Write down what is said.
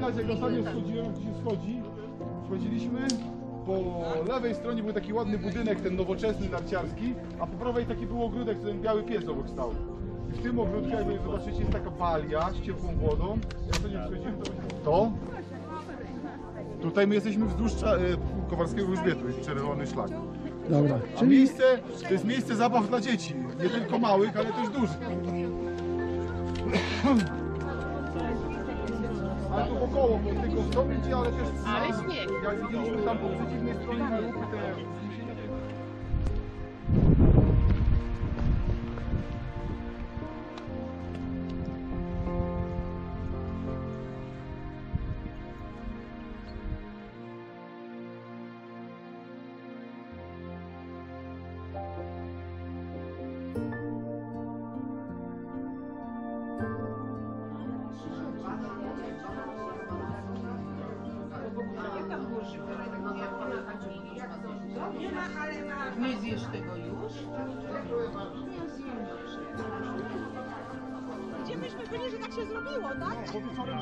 widać, jak ostatnio schodziłem, się schodzi, schodziliśmy, po lewej stronie był taki ładny budynek, ten nowoczesny, narciarski, a po prawej taki był ogródek, ten biały pies obok stał. I w tym ogródku, jakby zobaczycie, jest taka balia z ciepłą wodą. Jak to nie to będzie... To? Tutaj my jesteśmy wzdłuż cza- e, Kowarskiego Grzbietu, jest czerwony szlak. Dobra. A Czyli miejsce, to jest miejsce zabaw dla dzieci. Nie tylko małych, ale też dużych. Wokoło, bo tylko w idzie, ale też... Ale śnieg. Jak widzieliśmy tam po przeciwnej stronie na ruchu te Nie zjesz tego już? Gdzie myśmy byli, że tak się zrobiło, tak? Bo wieczorem